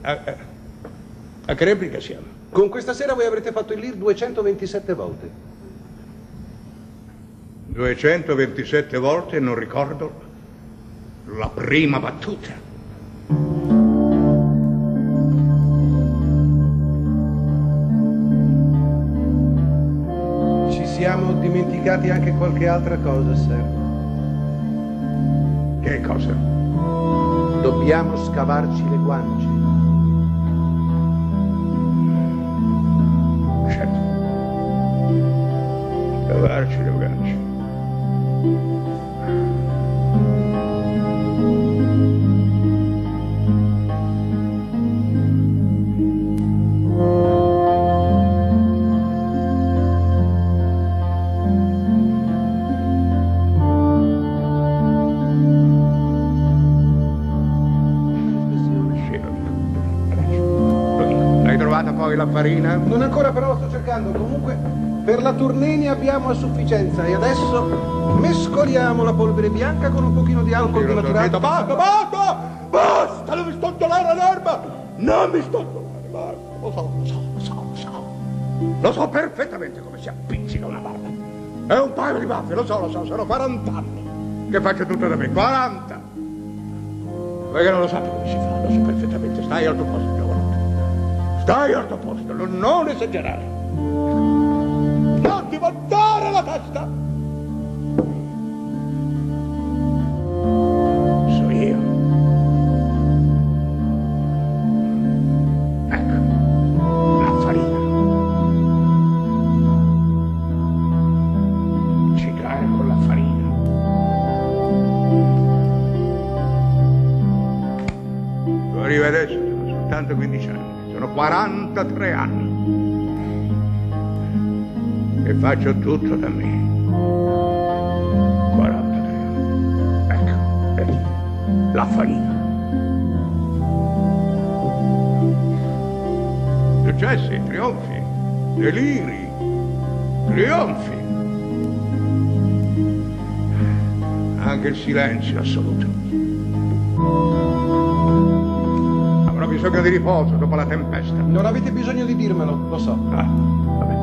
A, a- che replica siamo? Con questa sera voi avrete fatto il LIR 227 volte. 227 volte non ricordo la prima battuta. Ci siamo dimenticati anche qualche altra cosa, sir. Che cosa? Dobbiamo scavarci le guance. Cavarci le guance. L'hai trovata poi la farina? Non ancora però cercando. Comunque, per la tournée ne abbiamo a sufficienza. E adesso mescoliamo la polvere bianca con un pochino di alcol Io denaturato. Basta, basta! Basta! Non mi sto dolare l'erba! Non mi sto dolare, basta! Lo so, lo so, lo so, lo so. Lo so perfettamente come si appiccica una barba. È un paio di baffi, lo so, lo so, sono 40 anni che faccio tutto da me. 40! Perché non lo sappio come si fa, lo so perfettamente. Stai al tuo posto, giovanotto. Stai al tuo posto, non esagerare. Tu arrivi adesso, sono soltanto 15 anni, sono 43 anni. E faccio tutto da me. 43 anni. Ecco, vedi, la farina. Successi, trionfi, deliri, trionfi. Anche il silenzio assoluto. Bisogno di riposo dopo la tempesta. Non avete bisogno di dirmelo, lo so. Ah, vabbè.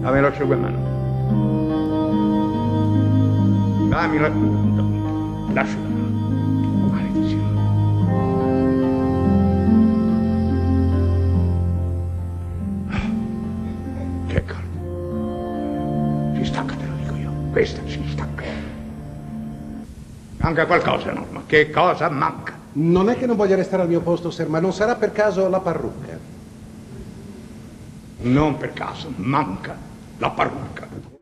Dammi l'asciugamano. Dammi la... l'asciugamano. Manca qualcosa, Norma. Che cosa manca? Non è che non voglia restare al mio posto, sir, ma non sarà per caso la parrucca. Non per caso, manca la parrucca.